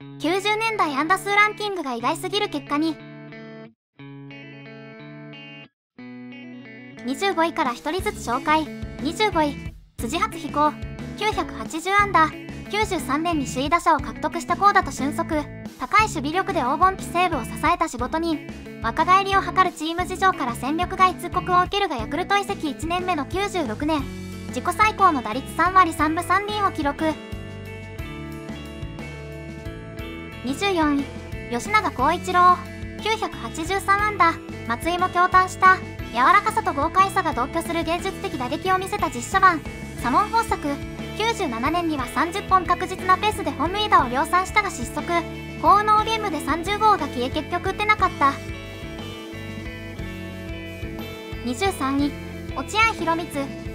90年代安打数ランキングが意外すぎる結果に。25位から1人ずつ紹介25位辻初飛行980安打93年に首位打者を獲得した高田と俊足。高い守備力で黄金期西部を支えた仕事人。若返りを図るチーム事情から戦力外通告を受けるがヤクルト移籍1年目の96年自己最高の打率3割3分3厘を記録。24位吉永光一郎。983安打松井も驚嘆した。柔らかさと豪快さが同居する芸術的打撃を見せた実写版。左門豊作97年には30本確実なペースで本塁打を量産したが失速。高能ゲームで30号が消え結局打てなかった。23位落合博満。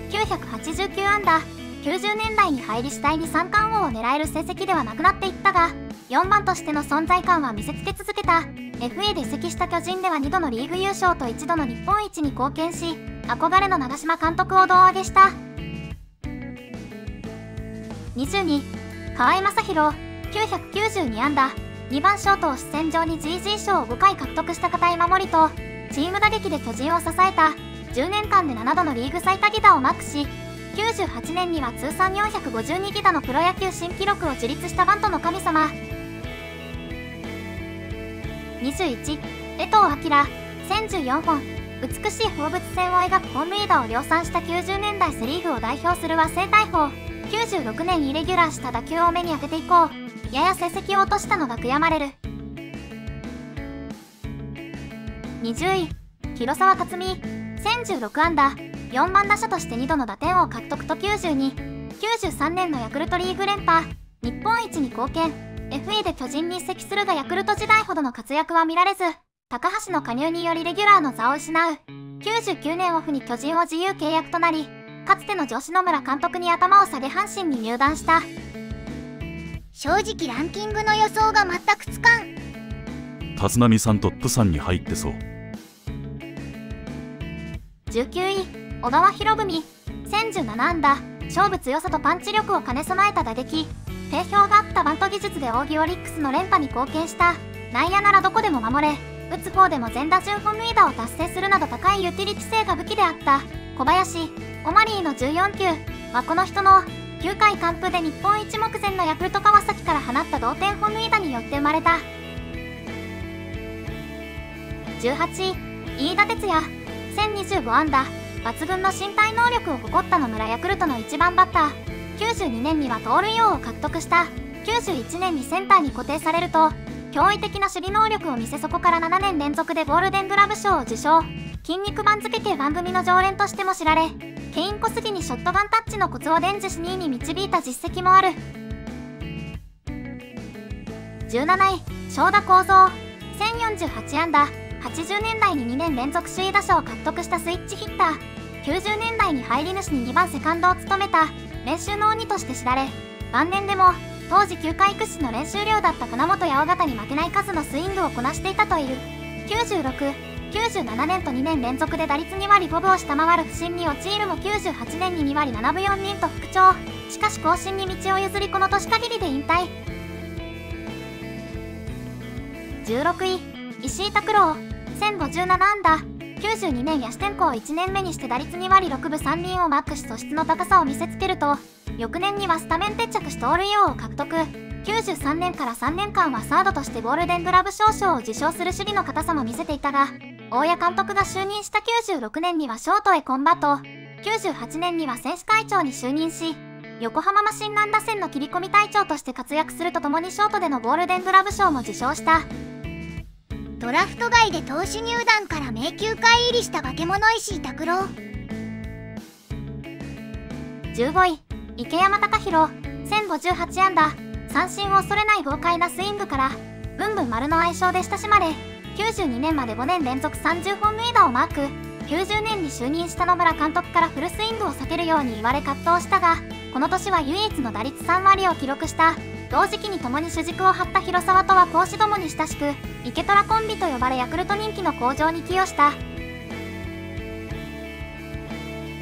989安打。90年代に入り次第に三冠王を狙える成績ではなくなっていったが4番としての存在感は見せつけ続けた。FA で移籍した巨人では2度のリーグ優勝と1度の日本一に貢献し憧れの長嶋監督を胴上げした。22河合正宏992安打。2番ショートを主戦場に GG 賞を5回獲得した堅い守りとチーム打撃で巨人を支えた。10年間で7度のリーグ最多犠打をマークし98年には通算452犠打のプロ野球新記録を樹立したバントの神様。21江藤明。1014本。美しい放物線を描く本塁打を量産した90年代セ・リーグを代表する和製大砲。96年イレギュラーした打球を目に当てていこう。やや成績を落としたのが悔やまれる。20位広沢克実1016安打4番打者として2度の打点を獲得と9293年のヤクルトリーグ連覇。日本一に貢献。FA で巨人に移籍するがヤクルト時代ほどの活躍は見られず高橋の加入によりレギュラーの座を失う。99年オフに巨人を自由契約となりかつての女子野村監督に頭を下げ阪神に入団した。正直ランキングの予想が全くつかん。立浪さんトップ3に入ってそう。19位小川博文。1017安打。勝負強さとパンチ力を兼ね備えた打撃定評があったバント技術でオーギオリックスの連覇に貢献した。内野ならどこでも守れ。打つ方でも全打順本塁打を達成するなど高いユーティリティ性が武器であった。小林オマリーの14球。はこの人の9回完封で日本一目前のヤクルト川崎から放った同点本塁打によって生まれた。18位飯田哲也。1025安打。抜群の身体能力を誇った野村ヤクルトの1番バッター。92年には盗塁王を獲得した。91年にセンターに固定されると驚異的な守備能力を見せそこから7年連続でゴールデングラブ賞を受賞。筋肉番付系番組の常連としても知られケイン小杉にショットガンタッチのコツを伝授し2位に導いた実績もある。17位正田幸三。1048安打。80年代に2年連続首位打者を獲得したスイッチヒッター。90年代に入り主に2番セカンドを務めた。練習の鬼として知られ晩年でも当時球界屈指の練習量だった船本や尾形に負けない数のスイングをこなしていたという。9697年と2年連続で打率2割5分を下回る不振に陥るも98年に2割7分4厘と復調。しかし更新に道を譲りこの年限りで引退。16位石井拓郎。1057安打。92年野手転向1年目にして打率2割6分3厘をマークし素質の高さを見せつけると翌年にはスタメン定着し盗塁王を獲得。93年から3年間はサードとしてゴールデングラブ賞賞を受賞する守備の硬さも見せていたが大谷監督が就任した96年にはショートへコンバート98年には選手会長に就任し横浜マシンガン打線の切り込み隊長として活躍するとともにショートでのゴールデングラブ賞も受賞した。ドラフト外で投手入団から迷宮会入りした化け物石井拓郎。15位池山隆弘1058安打。三振を恐れない豪快なスイングからブンブン丸の愛称で親しまれ92年まで5年連続30本塁打をマーク。90年に就任した野村監督からフルスイングを避けるように言われ葛藤したがこの年は唯一の打率3割を記録した。同時期に共に主軸を張った広沢とは講師どもに親しく池虎コンビと呼ばれヤクルト人気の向上に寄与した。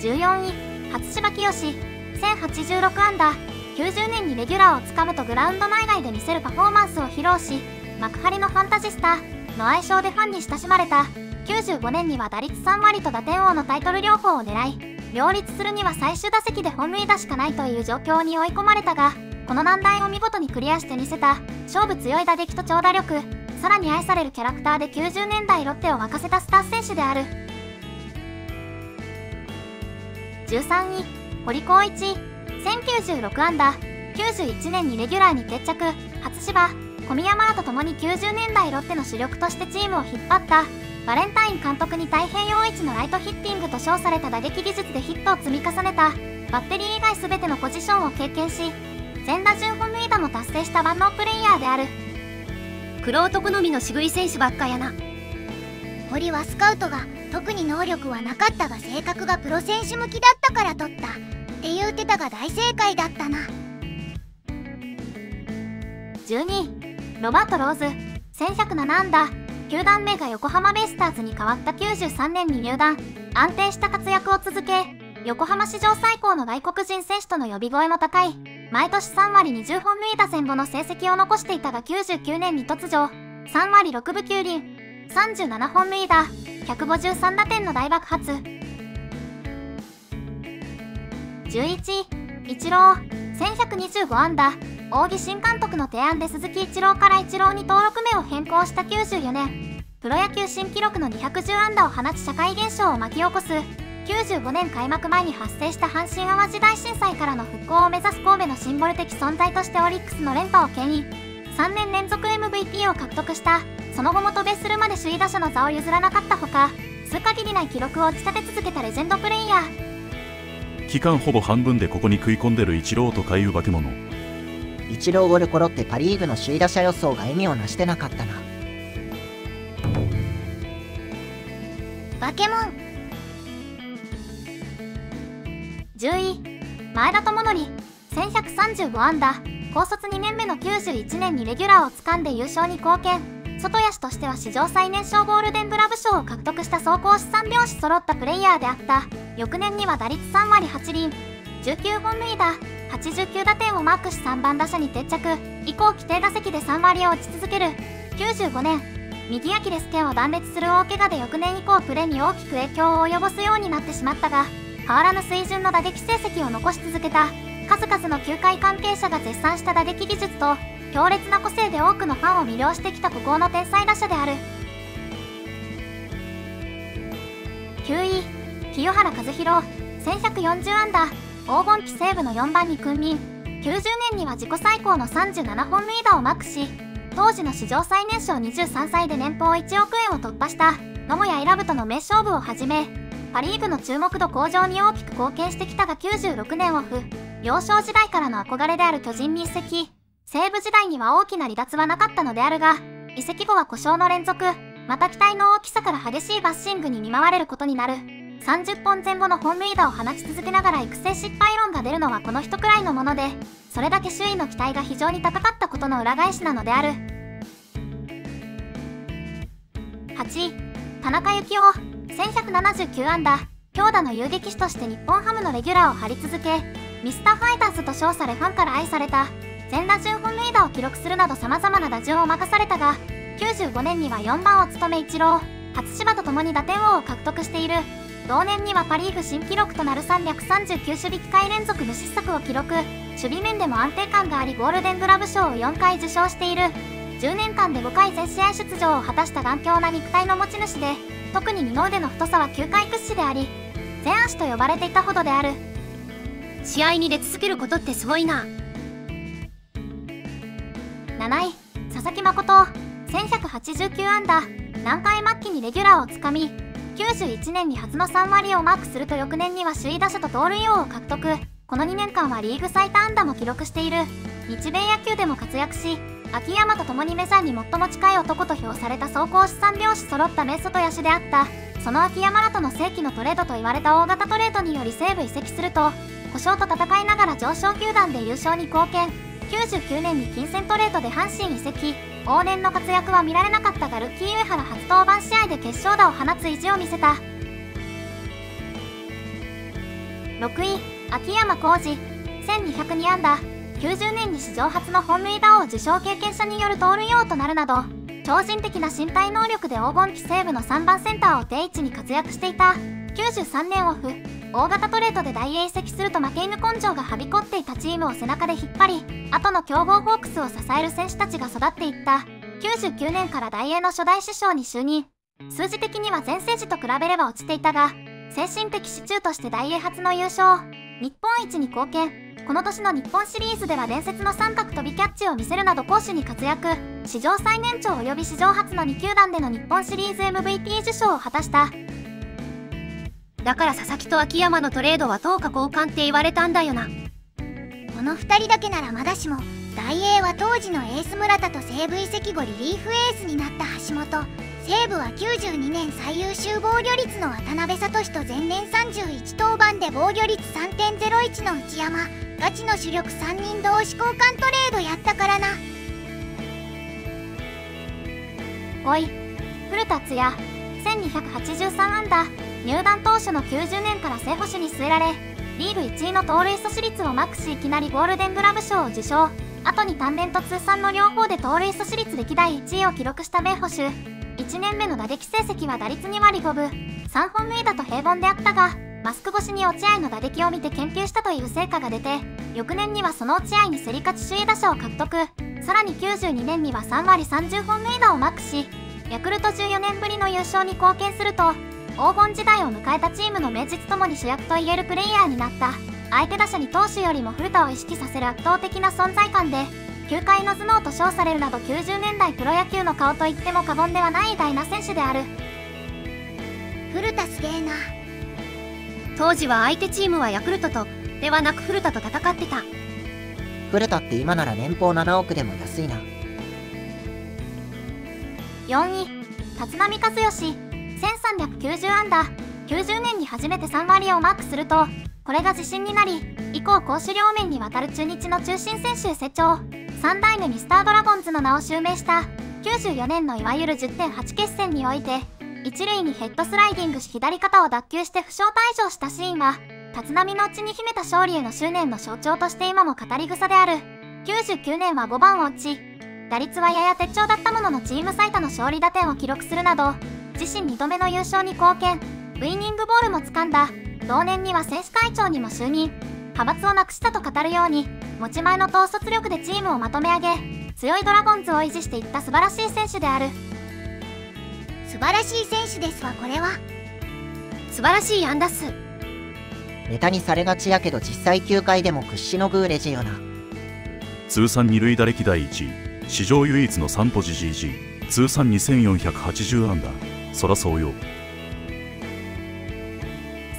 14位初芝清1086安打90年にレギュラーをつかむとグラウンド内外で見せるパフォーマンスを披露し幕張のファンタジスタの愛称でファンに親しまれた。95年には打率3割と打点王のタイトル両方を狙い両立するには最終打席で本塁打しかないという状況に追い込まれたがこの難題を見事にクリアしてみせた。勝負強い打撃と長打力。さらに愛されるキャラクターで90年代ロッテを沸かせたスター選手である。13位堀光一。1096安打。91年にレギュラーに決着。初芝小宮山と共に90年代ロッテの主力としてチームを引っ張った。バレンタイン監督に太平洋一のライトヒッティングと称された打撃技術でヒットを積み重ねた。バッテリー以外全てのポジションを経験し全打順本塁打も達成した万能プレイヤーである。黒男好みの渋い選手ばっかやな。堀はスカウトが特に能力はなかったが性格がプロ選手向きだったから取った。って言うてたが大正解だったな。12位ロバート・ローズ。1107安打球団名が横浜ベイスターズに変わった93年に入団。安定した活躍を続け横浜史上最高の外国人選手との呼び声も高い。毎年3割20本塁打前後の成績を残していたが99年に突如3割6分9厘37本塁打153打点の大爆発。11位イチロー1125安打。扇新監督の提案で鈴木一郎からイチローに登録名を変更した94年。プロ野球新記録の210安打を放ち社会現象を巻き起こす。95年開幕前に発生した阪神・淡路大震災からの復興を目指す神戸のシンボル的存在としてオリックスの連覇を牽引。3年連続 MVP を獲得したその後も渡米するまで首位打者の座を譲らなかったほか数限りない記録を打ち立て続けたレジェンドプレイヤー。期間ほぼ半分でここに食い込んでるイチローとかいう化け物一郎ゴルコロってパ・リーグの首位打者予想が意味をなしてなかったな。バケモン10位前田智則1135安打高卒2年目の91年にレギュラーをつかんで優勝に貢献。外野手としては史上最年少ゴールデングラブ賞を獲得した走攻士3拍子揃ったプレイヤーであった。翌年には打率3割8厘。19本塁打89打点をマークし3番打者に定着。以降規定打席で3割を打ち続ける。95年右アキレス腱を断裂する大怪我で翌年以降プレーに大きく影響を及ぼすようになってしまったが変わらぬ水準の打撃成績を残し続けた。数々の球界関係者が絶賛した打撃技術と強烈な個性で多くのファンを魅了してきた孤高の天才打者である。9位清原和博1140安打黄金期西部の4番に君臨。90年には自己最高の37本塁打をマークし当時の史上最年少23歳で年俸1億円を突破した野茂谷イラブとの名勝負をはじめパ・リーグの注目度向上に大きく貢献してきたが96年オフ。幼少時代からの憧れである巨人に移籍。西武時代には大きな離脱はなかったのであるが移籍後は故障の連続。また期待の大きさから激しいバッシングに見舞われることになる。30本前後の本塁打を放ち続けながら育成失敗論が出るのはこの人くらいのものでそれだけ周囲の期待が非常に高かったことの裏返しなのである。8位田中幸雄。1179安打強打の遊撃手として日本ハムのレギュラーを張り続けミスターファイターズと称されファンから愛された全打順本塁打を記録するなど様々な打順を任されたが95年には4番を務めイチロー初芝と共に打点王を獲得している。同年にはパ・リーグ新記録となる339守備機会連続無失策を記録。守備面でも安定感がありゴールデングラブ賞を4回受賞している。10年間で5回全試合出場を果たした頑強な肉体の持ち主で特に二の腕の太さは球界屈指であり全足と呼ばれていたほどである。試合に出続けることってすごいな。7位佐々木誠。1189安打南海末期にレギュラーをつかみ91年に初の3割をマークすると翌年には首位打者と盗塁王を獲得。この2年間はリーグ最多安打も記録している。日米野球でも活躍し秋山と共にメジャーに最も近い男と評された走行士3拍子揃った名外野手であった。その秋山らとの世紀のトレードと言われた大型トレードにより西武移籍すると故障と戦いながら上昇球団で優勝に貢献。99年に金銭トレードで阪神移籍。往年の活躍は見られなかったがルッキー上原初登板試合で決勝打を放つ意地を見せた。6位秋山浩二。1202安打。90年に史上初の本塁打王受賞経験者による盗塁王となるなど超人的な身体能力で黄金期西部の3番センターを定位置に活躍していた93年オフ大型トレードで大英移籍すると負け犬根性がはびこっていたチームを背中で引っ張り後の強豪ホークスを支える選手たちが育っていった。99年から大英の初代首相に就任。数字的には全盛時と比べれば落ちていたが精神的支柱として大英初の優勝。日本一に貢献。この年の日本シリーズでは伝説の三角飛びキャッチを見せるなど攻守に活躍。史上最年長及び史上初の2球団での日本シリーズ MVP 受賞を果たした。だから佐々木と秋山のトレードは等価交換って言われたんだよな。この2人だけならまだしも大英は当時のエース村田と西武移籍後リリーフエースになった橋本。西武は92年最優秀防御率の渡辺聡と前年31登板で防御率3.01の内山。ガチの主力3人同士交換トレードやったからな。5位古田津也1283安打入団当初の90年から正捕手に据えられリーグ1位の盗塁阻止率をマックしいきなりゴールデングラブ賞を受賞。後に単連と通算の両方で盗塁阻止率歴代1位を記録した名捕手。1年目の打撃成績は打率2割5分。3本塁打と平凡であったがマスク越しに落合の打撃を見て研究したという成果が出て翌年にはその落合に競り勝ち首位打者を獲得。さらに92年には3割30本塁打をマークしヤクルト14年ぶりの優勝に貢献すると黄金時代を迎えたチームの名実ともに主役と言えるプレイヤーになった。相手打者に投手よりも古田を意識させる圧倒的な存在感で球界の頭脳と称されるなど90年代プロ野球の顔と言っても過言ではない偉大な選手である。古田すげえな。当時は相手チームはヤクルトとではなく古田と戦ってた。古田って今なら年俸7億でも安いな。4位立浪和義。1390安打90年に初めて3割をマークするとこれが自信になり以降攻守両面にわたる中日の中心選手へ成長3代目ミスタードラゴンズの名を襲名した94年のいわゆる10.8決戦において一塁にヘッドスライディングし左肩を脱臼して負傷退場したシーンは立浪の内に秘めた勝利への執念の象徴として今も語り草である。99年は5番を打ち打率はやや鉄調だったもののチーム最多の勝利打点を記録するなど自身2度目の優勝に貢献ウイニングボールも掴んだ。同年には選手会長にも就任。派閥をなくしたと語るように持ち前の統率力でチームをまとめ上げ強いドラゴンズを維持していった素晴らしい選手である。素晴らしい選手ですわこれは。素晴らしい安打数。ネタにされがちやけど実際球界でも屈指のグーレジよな通算二塁打歴代1位史上唯一の3ポジ GG 通算2480安打。そらそうよ。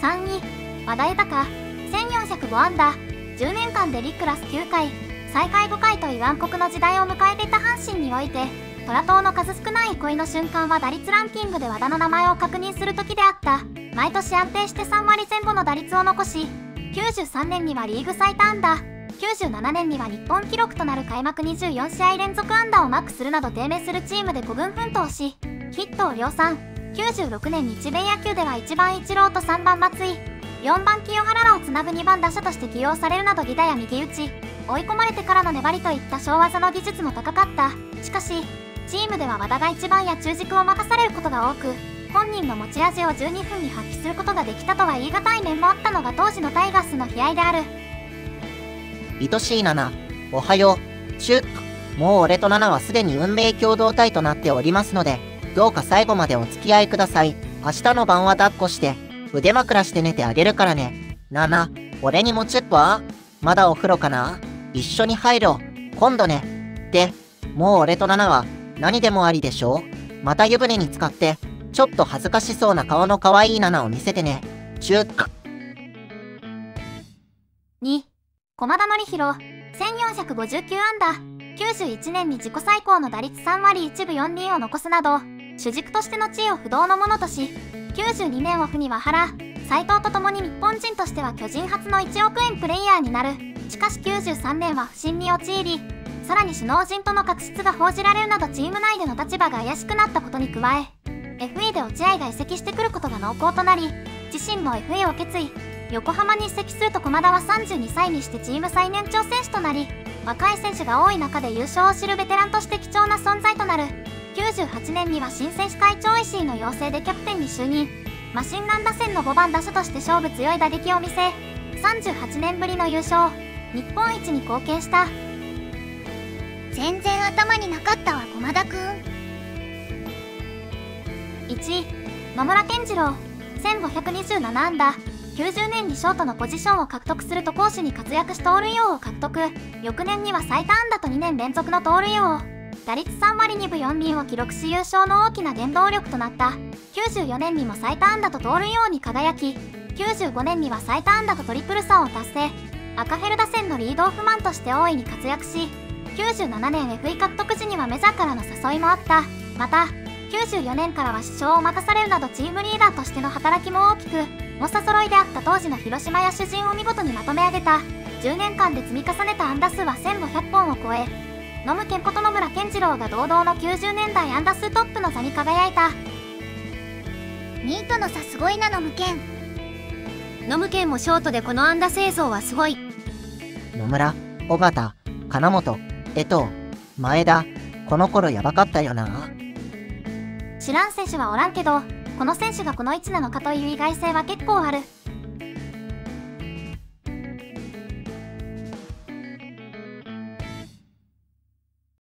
3位和田豊1405安打10年間でリクラス9回最下位5回という暗黒の時代を迎えていた阪神において虎党の数少ない憩いの瞬間は打率ランキングで和田の名前を確認する時であった。毎年安定して3割前後の打率を残し93年にはリーグ最多安打。97年には日本記録となる開幕24試合連続安打をマークするなど低迷するチームで孤軍奮闘しヒットを量産。96年日米野球では1番イチローと3番松井。4番清原らをつなぐ2番打者として起用されるなどギタや右打ち。追い込まれてからの粘りといった小技の技術も高かった。しかしチームでは和田が1番や中軸を任されることが多く本人の持ち味を12分に発揮することができたとは言い難い面もあったのが当時のタイガースの悲哀である。愛しいナナおはよう。チュッもう俺とナナはすでに運命共同体となっておりますのでどうか最後までお付き合いください。明日の晩は抱っこして腕枕して寝てあげるからね。ナナ俺にもチュッはまだお風呂かな？一緒に入ろう。今度ね。でもう俺とナナは何でもありでしょ？また湯船に浸かってちょっと恥ずかしそうな顔の可愛いナナを見せてね。チュッ。2駒田典弘1459安打91年に自己最高の打率3割1分4厘を残すなど主軸としての地位を不動のものとし92年オフには原斎藤と共に日本人としては巨人初の1億円プレイヤーになる。しかし93年は不振に陥りさらに首脳陣との確執が報じられるなどチーム内での立場が怪しくなったことに加え FA で落合が移籍してくることが濃厚となり自身も FA を決意。横浜に移籍すると駒田は32歳にしてチーム最年長選手となり若い選手が多い中で優勝を知るベテランとして貴重な存在となる。98年には新選手会長石井の要請でキャプテンに就任。マシンガン打線の5番打者として勝負強い打撃を見せ38年ぶりの優勝。日本一に貢献した。全然頭になかったわ駒田くん。1野村健次郎。1527安打。90年にショートのポジションを獲得すると攻守に活躍し盗塁王を獲得。翌年には最多安打と2年連続の盗塁王。打率3割2分4厘を記録し優勝の大きな原動力となった。94年にも最多安打と盗塁王に輝き95年には最多安打とトリプル3を達成。赤ヘル打線のリードオフマンとして大いに活躍し97年 FA 獲得時にはメジャーからの誘いもあった。また94年からは主将を任されるなどチームリーダーとしての働きも大きく猛者揃いであった当時の広島や主人を見事にまとめ上げた。10年間で積み重ねた安打数は1500本を超え野村健こと野村健次郎が堂々の90年代安打数トップの座に輝いた。ミートの差すごいなの無健ノムケンもショートでこの安打製造はすごい。野村、尾形、金本、江藤、前田、この頃やばかったよな。知らん選手はおらんけどこの選手がこの位置なのかという意外性は結構ある